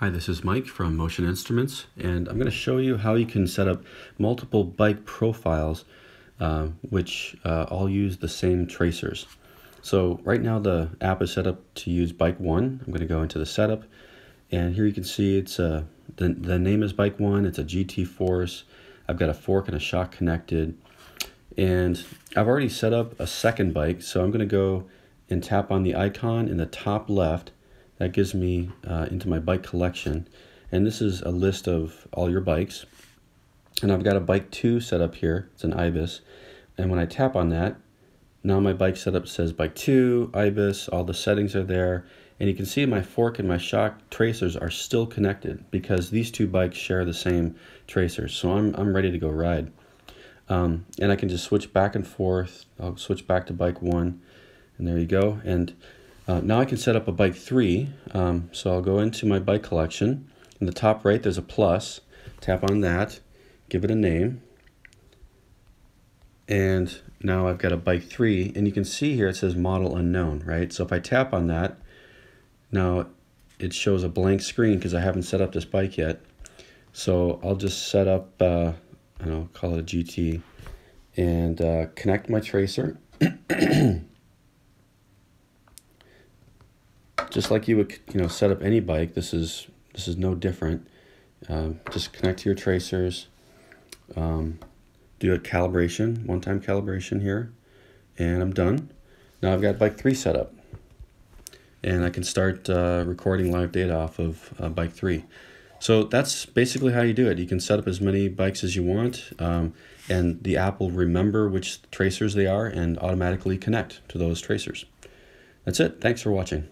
Hi, this is Mike from Motion Instruments, and I'm going to show you how you can set up multiple bike profiles uh, which uh, all use the same tracers. So right now the app is set up to use Bike 1. I'm going to go into the setup, and here you can see it's a, uh, the, the name is Bike 1, it's a GT Force. I've got a fork and a shock connected, and I've already set up a second bike, so I'm going to go and tap on the icon in the top left that gives me uh, into my bike collection. And this is a list of all your bikes. And I've got a bike 2 set up here. It's an Ibis. And when I tap on that, now my bike setup says bike 2, Ibis, all the settings are there. And you can see my fork and my shock tracers are still connected because these two bikes share the same tracers. So I'm, I'm ready to go ride. Um, and I can just switch back and forth. I'll switch back to bike 1. And there you go. And uh, now I can set up a bike 3. Um, so I'll go into my bike collection. In the top right, there's a plus. Tap on that, give it a name. And now I've got a bike 3. And you can see here it says model unknown, right? So if I tap on that, now it shows a blank screen because I haven't set up this bike yet. So I'll just set up, uh, I don't know, call it a GT, and uh, connect my tracer. just like you would you know set up any bike this is this is no different. Um, just connect to your tracers. Um, do a calibration one time calibration here and I'm done. Now I've got bike 3 set up and I can start uh, recording live data off of uh, bike 3 so that's basically how you do it. You can set up as many bikes as you want um, and the app will remember which tracers they are and automatically connect to those tracers. That's it. Thanks for watching